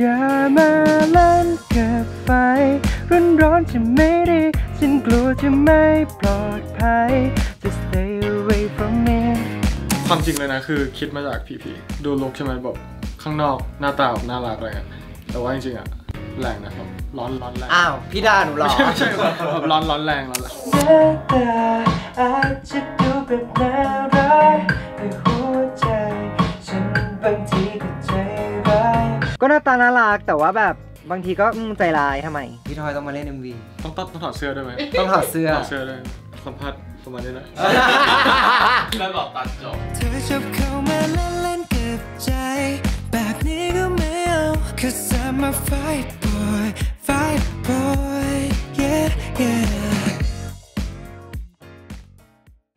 อย่ามาเล่นกับไฟร้อนร้อนๆจะไม่ดีฉันกลัวจะไม่ปลอดภัยจะ stay away from me ความจริงเลยนะคือคิดมาจากพีพีดูลุกใช่ไหมแบบข้างนอกหน้าตาแบบน่ารักอะไรเงี้ยแต่ว่าจริงๆอะแรงนะแบบร้อนร้อนแรงอ้าวพี่ดาหนูเหรอไม่ใช่ไม่ใช่แบบร้อนร้อนแรงร้อนแรงหน้าตาอาจจะดูแบบน่ารักแต่หัวใจฉันบางทีก็ใจร้าย ก็หน้าตาน่ารักแต่ว่าแบบบางทีก็อืมใจร้ายทำไม พี่ทอยต้องมาเล่น MV ต้องต้องต้องถอดเสื้อด้วยไหมต้องถอดเสื้อ ถอดเสื้อด้วยสัมภาษณ์ประมาณนี้นะแล้วบอกตัดจบเธอชอบเข้ามาเล่นเล่นกับใจ แบบนี้ก็ไม่เอา Cause I'm a fight